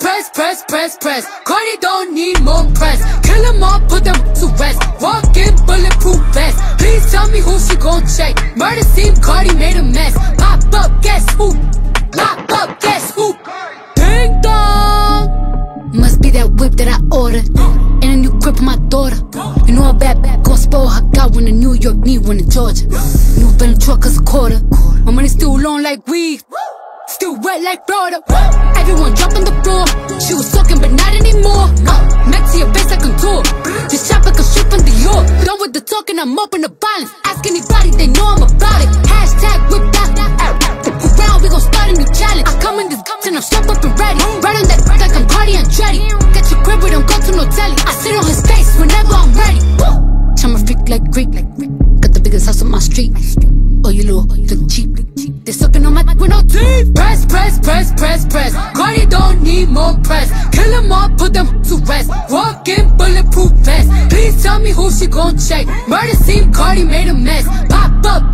Press, press, press, press, press. Cardi don't need more press. Kill them all, put them to rest. Walk in bulletproof vest. Please tell me who she gon' check. Murder scene, Cardi made a mess. Pop up, guess who? Pop up, guess who? Ding dong. Must be that whip that I ordered. And a new grip on my daughter. You know a bad bad gon' spoil her got one in New York, need one in Georgia. New Bentley truck is a quarter. My money still long like weed. Still wet like Florida. Everyone on the floor. She was talking, but not anymore. Uh, Maxi your face like a tour. Just shop like a ship from the York. Done with the talking, I'm open to violence. Ask anybody, they know I'm about it. Hashtag whip that. Around, we gon' start a new challenge. I come in this and I'm strapped up and. The house on my street. Oh, you little, look cheap. They sucking on my with no teeth. Press, press, press, press, press. Cardi don't need more press. Kill them all, put them to rest. Walk in bulletproof vest. Please tell me who she gon' check. Murder scene, Cardi made a mess. Pop up,